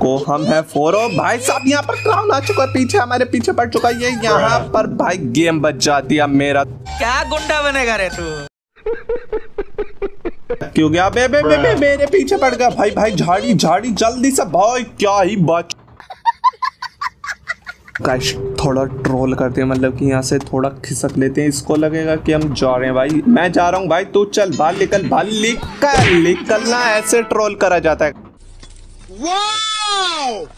को हम है फोर ओ। भाई साहब यहाँ पर क्राउन आ चुका है। पीछे हमारे पीछे पड़ चुका है। ये यहाँ पर भाई गेम बच जाती है मेरा। क्या गुंडा बनेगा रे तू? क्यों गया? बे बे बे, बे मेरे पीछे पड़ गया। भाई भाई झाड़ी झाड़ी जल्दी से भाई क्या ही बच गाइस थोड़ा ट्रोल करते हैं मतलब कि यहाँ से थोड़ा खिसक लेते हैं। इसको लगेगा कि हम जा रहे हैं भाई। मैं जा रहा हूँ भाई तू चल। बाहर निकल बाहर निकल निकलना ऐसे ट्रोल करा जाता है। Ow!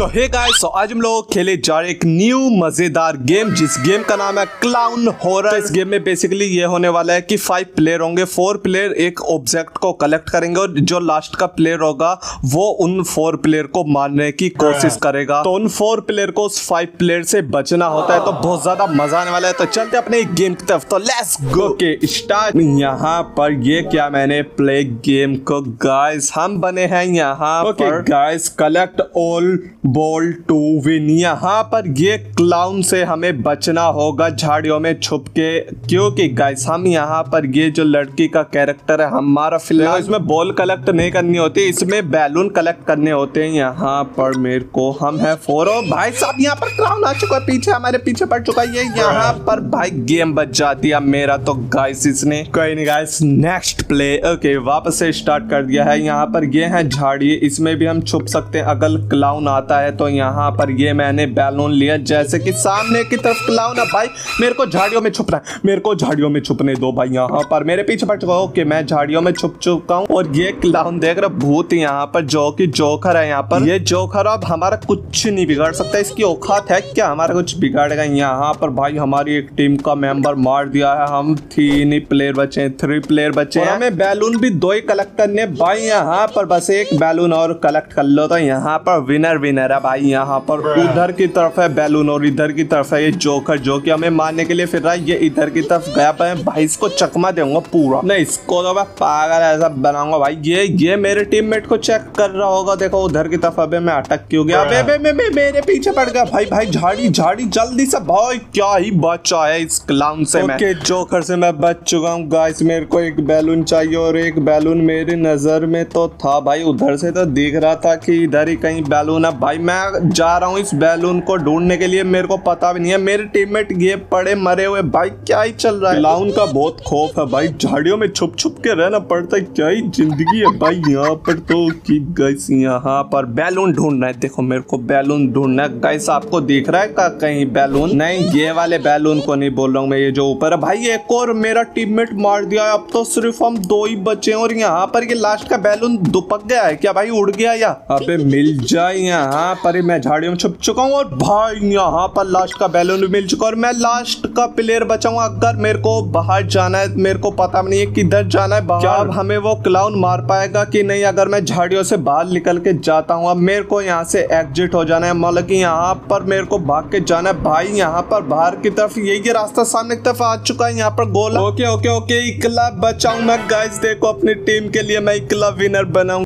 सो हे गाइस सो आज हम लोग खेले जा रहे एक न्यू मज़ेदार गेम जिस गेम का नाम है क्लाउन हॉरर इस गेम में बेसिकली ये होने वाला है कि फाइव प्लेयर होंगे। फोर प्लेयर एक ऑब्जेक्ट को कलेक्ट करेंगे और जो लास्ट का प्लेयर होगा वो उन फोर प्लेयर को मारने की कोशिश करेगा। तो उन फोर प्लेयर को उस फाइव प्लेयर से बचना होता है तो बहुत ज़्यादा मज़ा आने वाला है। तो चलते अपने गेम की तरफ़। तो लेट्स गो के स्टार्ट यहाँ पर ये क्या मैंने प्ले गेम को गाइस हम बने हैं यहाँ okay guys collect all ball to win. यहाँ पर ये क्लाउन से हमें बचना होगा झाड़ियों में छुप के क्योंकि गाइस हम यहाँ पर ये जो लड़की का कैरेक्टर है हमारा फ़िलहाल इसमें बॉल कलेक्ट नहीं करनी होती इसमें बैलून कलेक्ट करने होते हैं। यहाँ पर मेरे को हम है फोर भाई साहब यहाँ पर क्लाउन आ चुका है पीछे हमारे पीछे पड़ चुका है। ये यहाँ पर भाई गेम बच जाती है मेरा तो गाइस इसने। कोई नहीं गाइस नेक्स्ट प्ले ओके वापस से स्टार्ट कर दिया है। यहाँ पर ये है झाड़ी इसमें भी हम छुप सकते हैं अगर क्लाउन आता है तो यहाँ पर ये मैंने बैलून लिया जैसे कि सामने की तरफ़ क्लाउन है भाई मेरे को झाड़ियों में छुपना है मेरे को झाड़ियों में छुपने दो भाई यहाँ पर मेरे पीछे पड़ चुका ओके मैं झाड़ियों में छुप चुका हूँ और ये क्लाउन देख रहा भूत यहाँ पर जो कि जोखर है यहाँ पर ये जोखर अब हमारा कुछ नहीं बिगाड़ सकता इसकी औकात है क्या? हमारा कुछ बिगाड़ेगा यहाँ पर भाई हमारी एक टीम का मेंबर मार दिया है हम तीन ही प्लेयर बचे हैं थ्री प्लेयर बचे हैं। हमें बैलून भी दो ही कलेक्ट करने भाई यहाँ पर बस एक बैलून और कलेक्ट कर लो तो यहाँ पर विनर विनर है भाई यहाँ पर उधर की तरफ़ है बैलून और इधर की तरफ़ है ये जोकर जो कि हमें मारने के लिए फिर रहा है ये इधर की तरफ़ गया पर भाई इसको चकमा दूँगा पूरा। नहीं इसको तो मैं पागल ऐसा बनाऊँगा भाई ये ये मेरे टीममेट को चेक कर रहा होगा देखो उधर की तरफ़ अबे मैं अटक क्यों गया? अबे बे, बे, बे, मेरे पीछे पड़ गया भाई भाई झाड़ी झाड़ी जल्दी से भाई क्या ही बचा है इस क्लाउन से मैं। जोकर से मैं बच चुका हूँ गाइस मेरे को एक बैलून चाहिए और एक बैलून मेरी नज़र में तो था भाई उधर से तो दिख रहा था कि इधर ही कहीं बैलून है भाई मैं जा रहा हूँ इस बैलून को ढूँढने के लिए। मेरे को पता भी नहीं है। मेरे टीममेट ये पड़े मरे हुए। भाई क्या ही चल रहा है? लाउन का बहुत खौफ है भाई। झाड़ियों में छुप छुप के रहना पड़ता है। क्या ही ज़िंदगी है भाई। यहाँ पर तो की गैस यहाँ पर बैलून ढूंढना है। देखो मेरे को बैलून ढूंढना है। गैस आपको दिख रहा है का कहीं बैलून? नहीं ये वाले बैलून को नहीं बोल रहा हूँ मैं। ये जो ऊपर है। भाई एक और मेरा टीममेट मार दिया है। अब तो सिर्फ़ हम दो ही बचे और यहाँ पर ये लास्ट का बैलून दुपक गया है। क्या भाई उड़ गया या? अबे मिल जाए यहाँ। पर मैं झाड़ियों में छुप चुका हूँ और भाई, यहाँ पर लास्ट का बैलून भी मिल चुका और मैं लास्ट का प्लेयर बचा हूँ। अगर मेरे को बाहर जाना है, मेरे को पता नहीं है किधर जाना है क्या अब हमें वो क्लाउन मार पाएगा कि नहीं? अगर मैं झाड़ियों से बाहर निकल के जाता हूँ, अब मेरे को यहाँ से एग्जिट हो जाना है। मतलब कि यहाँ पर मेरे को भाग के जाना है। भाई, यहाँ पर बाहर की तरफ़ यही रास्ता सामने की तरफ़ आ चुका है। यहाँ पर गोला। ओके ओके ओके इकला बचाऊ मैं। गाइस देखो अपनी टीम के लिए मैं इकला विनर बनाऊँ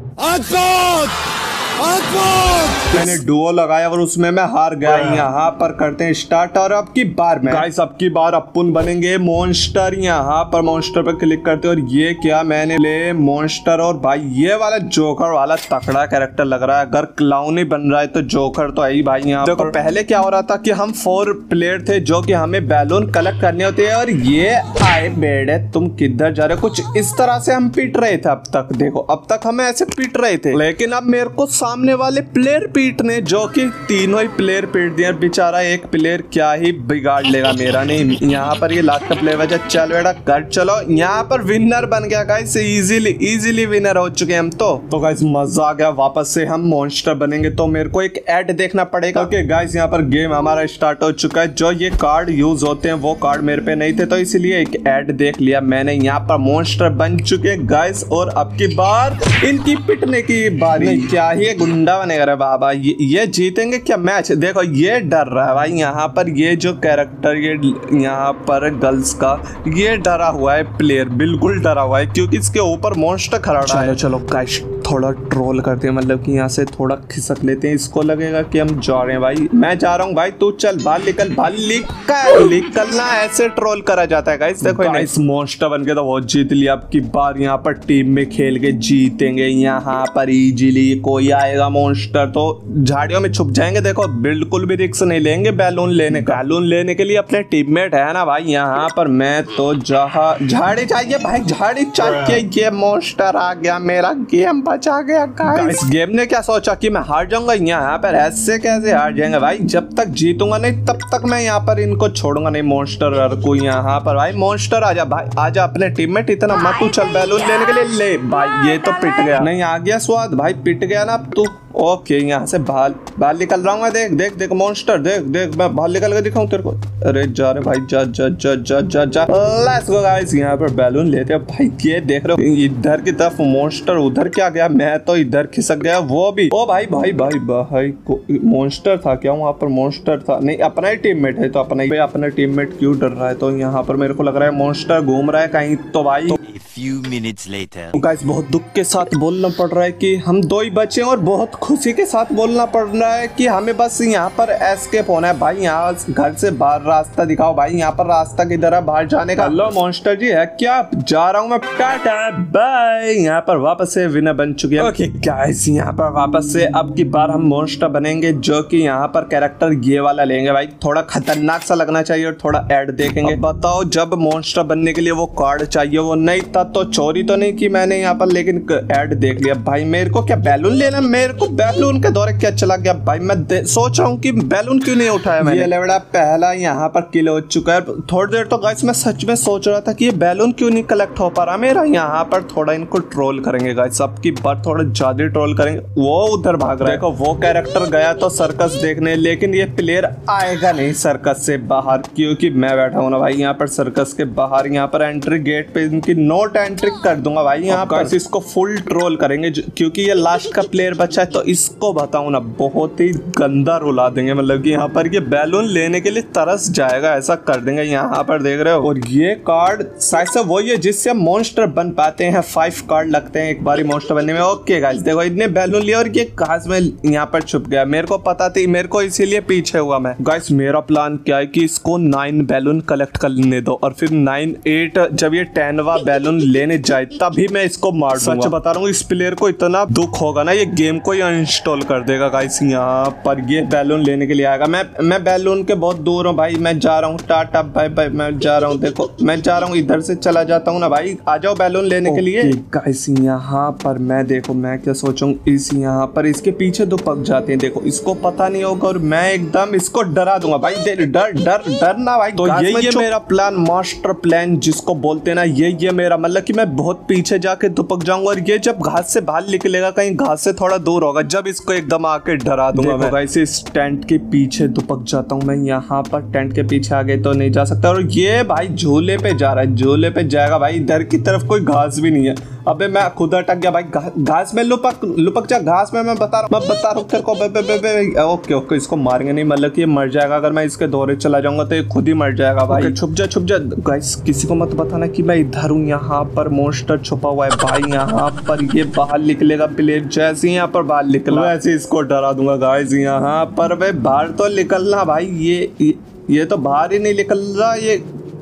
मैंने डुओ लगाया और उसमें मैं हार गया। यहाँ पर करते हैं स्टार्ट और अब की बार में। गाइस अब की बार अपन बनेंगे मॉन्स्टर यहाँ पर मॉन्स्टर पर क्लिक करते और ये क्या मैंने ले मॉन्स्टर और भाई ये वाला जोकर वाला तकड़ा कैरेक्टर लग रहा है। अगर क्लाउन ही बन रहा है तो जोकर तो आई भाई यहाँ देखो पहले क्या हो रहा था कि हम फोर प्लेयर थे जो कि हमें बैलून कलेक्ट करने होते हैं और ये आए बेड़े तुम किधर जा रहे हो? कुछ इस तरह से हम पीट रहे थे अब तक। देखो अब तक हमें ऐसे पीट रहे थे। लेकिन अब मेरे को सामने वाले प्लेयर पीटने जो कि तीनों ही प्लेयर पीट दिए बेचारा एक प्लेयर क्या ही बिगाड़ लेगा मेरा नहीं यहाँ पर ये लास्ट का प्लेयर वजह चल बेटा कर चलो यहाँ पर विनर बन गया गाइस इजीली इजीली विनर हो चुके हैं हम तो। तो गाइस मज़ा आ गया वापस से हम मॉन्स्टर बनेंगे तो मेरे को एक एड देखना पड़ेगा। ओके गाइस यहाँ पर गेम हमारा स्टार्ट हो चुका है जो ये कार्ड यूज़ होते हैं वो कार्ड मेरे पे नहीं थे तो इसीलिए एक एड देख लिया मैंने यहाँ पर मॉन्स्टर बन चुके गाइस और अब की बार इनकी पिटने की बारी। क्या ही गुंडा बनेगा रे बाबा ये, ये जीतेंगे क्या मैच? देखो ये डर रहा है भाई यहाँ पर ये जो कैरेक्टर ये यहाँ पर गर्ल्स का ये डरा हुआ है प्लेयर बिल्कुल डरा हुआ है क्योंकि इसके ऊपर मोस्ट खड़ा है। चलो चलो गाइस थोड़ा ट्रोल करते हैं मतलब कि यहाँ से थोड़ा खिसक लेते हैं। इसको लगेगा कि हम जा रहे हैं भाई। मैं जा रहा हूँ भाई, तू चल, बाहर निकल बाहर निकल। निकलना ऐसे ट्रोल करा जाता है गाइस देखो इस मॉन्स्टर बन के तो बहुत जीत लिया अब की बार। यहाँ पर टीम में खेल के जीतेंगे। यहाँ पर इजीली कोई आएगा मॉन्स्टर तो झाड़ियों में छुप जाएँगे। देखो, बिल्कुल भी रिक्स नहीं लेंगे बैलून लेने बैलून लेने के लिए अपने टीममेट है ना भाई। यहाँ पर मैं तो जहा झाड़ी चाहिए भाई, झाड़ी चाहिए। ये मॉन्स्टर आ गया मेरा गेम बचा गया गाइस गेम ने क्या सोचा कि मैं हार जाऊँगा? यहाँ पर ऐसे कैसे हार जाएँगे भाई? जब तक जीतूँगा नहीं तब तक मैं यहाँ पर इनको छोड़ूँगा नहीं। मॉन्स्टर को यहाँ पर। भाई मॉन्स्टर आजा भाई आजा अपने टीममेट इतना मत तू चल बैलून लेने के लिए। ले भाई ये तो पिट गया। नहीं आ गया स्वाद। भाई पिट गया ना अब तू। ओके यहाँ से बाहर बाहर निकल रहा हूँ मैं। देख देख देख मॉन्स्टर देख देख मैं बाहर निकल के दिखाऊँ तेरे को। अरे जा रे भाई जा जा जा जा जा जा। लेट्स गो गाइस यहाँ पर बैलून लेते हैं। भाई ये देख रहे हो इधर की तरफ़ मॉन्स्टर उधर क्या गया? मैं तो इधर खिसक गया वो भी। ओ भाई भाई भाई भाई मॉन्स्टर था क्या? वहाँ पर मॉन्स्टर था। नहीं अपना ही टीममेट है तो अपना ही अपना टीममेट क्यों डर रहा है? तो यहाँ पर मेरे को लग रहा है मॉन्स्टर घूम रहा है कहीं तो भाई। तो few minutes later. गाइस बहुत दुख के साथ बोलना पड़ रहा है कि हम दो ही बच्चे और बहुत खुशी के साथ बोलना पड़ रहा है कि हमें बस यहाँ पर एस्केप होना है। भाई यहाँ घर से बाहर रास्ता दिखाओ भाई यहाँ पर रास्ता किधर है? बाहर जाने का। हेलो मॉन्स्टर जी है क्या? जा रहा हूँ मैं टाटा बाय। यहाँ पर वापस से विनर बन चुके हैं। ओके गाइस यहाँ पर वापस से अब की बार हम मॉन्स्टर बनेंगे जो कि यहाँ पर कैरेक्टर ये वाला लेंगे भाई। थोड़ा खतरनाक सा लगना चाहिए और थोड़ा एड देखेंगे। बताओ जब मॉन्स्टर बनने के लिए वो कार्ड चाहिए वो नहीं था तो चोरी तो नहीं की मैंने यहाँ पर लेकिन एड देख लिया। भाई मेरे को क्या बैलून लेना? मेरे को बैलून के दौरे क्या चला गया। भाई मैं सोच रहा हूँ कि बैलून क्यों नहीं उठाया मैंने? ये लेवड़ा पहला यहाँ पर किल हो चुका है। थोड़ी देर तो गाइस मैं सच में सोच रहा था कि ये बैलून क्यों नहीं कलेक्ट हो पा रहा। मेरा यहाँ पर थोड़ा इनको ट्रोल करेंगे गाइस सबकी बार थोड़ा ज़्यादा ट्रोल करेंगे। वो उधर भाग रहा है। देखो वो कैरेक्टर गया तो सर्कस देखने लेकिन ये प्लेयर आएगा नहीं सर्कस से बाहर क्योंकि मैं बैठा हूँ ना भाई यहाँ पर सर्कस के बाहर। यहाँ पर एंट्री गेट पे इनकी नोट एंट्री कर दूँगा भाई। यहाँ पर इसको फुल ट्रोल करेंगे क्योंकि ये लास्ट का प्लेयर बचा है तो इसको बताऊँ ना बहुत ही गंदा रुला देंगे। मतलब कि यहाँ पर ये बैलून लेने के लिए तरस जाएगा, ऐसा कर देंगे। यहाँ पर देख रहे हो। और ये कार्ड शायद से वही है जिससे हम मॉन्स्टर बन पाते हैं। फाइव कार्ड लगते हैं एक बार मॉन्स्टर बनने में। ओके गाइस देखो, इतने बैलून लिया और ये घास में यहाँ पर छुप गया। मेरे को पता थी, मेरे को इसीलिए पीछे हुआ मैं। गाइस मेरा प्लान क्या है कि इसको नाइन बैलून कलेक्ट करने दो और फिर नाइन एट जब ये टेनवा बैलून लेने जाए, तभी मैं इसको मार सच बता रहा हूँ, इस प्लेयर को इतना दुख होगा ना, ये गेम को ही अनइंस्टॉल कर देगा गाइस यहाँ पर ये बैलून लेने के लिए आएगा। मैं मैं बैलून के बहुत दूर हूँ भाई। मैं जा रहा हूँ टाटा भाई भाई मैं जा रहा हूँ। देखो मैं जा रहा हूँ इधर से चला जाता हूँ ना भाई। आ जाओ बैलून लेने के लिए। गाइस यहाँ पर मैं देखो मैं क्या सोचूं इस यहाँ पर इसके पीछे दो पक जाते हैं। देखो इसको पता नहीं होगा और मैं एकदम इसको डरा दूँगा। भाई डर डर डर ना भाई। तो ये ये मेरा प्लान मास्टर प्लान जिसको बोलते ना ये ये मेरा। मतलब कि मैं बहुत पीछे जाके दुपक जाऊँगा और ये जब घास से बाहर निकलेगा कहीं घास से थोड़ा दूर होगा जब इसको एकदम आके डरा दूँगा मैं। इस टेंट के पीछे दुपक जाता हूँ मैं। यहाँ पर टेंट के पीछे आगे तो नहीं जा सकता। और ये भाई झूले पे जा रहा है झूले पे जाएगा भाई। इधर की तरफ़ कोई घास भी नहीं है। अबे मैं खुद अटक गया भाई। घास में लुपक लुपक जा घास में मैं बता रहा मैं बता रहा हूँ तेरे को बे, बे, बे, बे, ओके ओके इसको मारेंगे नहीं। मतलब कि ये मर जाएगा अगर मैं इसके दौरे चला जाऊँगा तो ये खुद ही मर जाएगा भाई। छुप जा छुप जा। गाइस किसी को मत बताना कि मैं इधर हूँ यहाँ पर मोस्टर छुपा हुआ है भाई यहाँ पर ये बाहर निकलेगा। प्लेट जैसे यहाँ पर बाहर निकला। ऐसे इसको डरा दूँगा गाइस यहाँ पर। भाई बाहर तो निकलना भाई ये ये तो बाहर ही नहीं निकल रहा, ये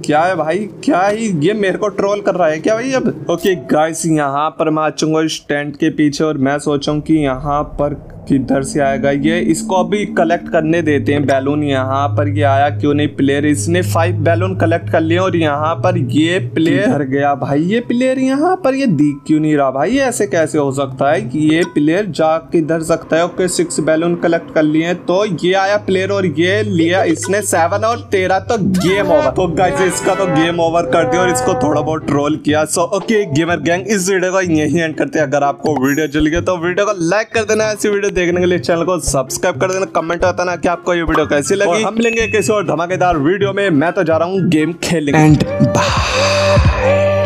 क्या है भाई? क्या ही, ये मेरे को ट्रोल कर रहा है क्या भाई अब? ओके गाइस यहाँ पर मैं आ चुका इस टेंट के पीछे और मैं सोचूं कि यहाँ पर किधर से आएगा? ये इसको अभी कलेक्ट करने देते हैं बैलून यहाँ पर ये आया, क्यों नहीं प्लेयर इसने फाइव बैलून कलेक्ट कर लिए और यहाँ पर ये प्लेयर गया भाई? ये प्लेयर यहाँ पर, ये दिख क्यों नहीं रहा भाई? ऐसे कैसे हो सकता है कि ये प्लेयर जा किधर सकता है? ओके सिक्स बैलून कलेक्ट कर लिए तो ये आया प्लेयर और ये लिया इसने सेवन और तेरह तो गेम ओवर तो गाइस इसका तो गेम ओवर कर दिया और इसको थोड़ा बहुत ट्रोल किया। सो ओके गेमर गैंग इस वीडियो को यही एंड करते अगर आपको वीडियो चल गया तो वीडियो को लाइक कर देना। ऐसी वीडियो देखने के लिए चैनल को सब्सक्राइब कर देना कमेंट बताना कि आपको ये वीडियो कैसी लगी। हम लेंगे किसी और धमाकेदार वीडियो में। मैं तो जा रहा हूँ गेम खेलने एंड बाय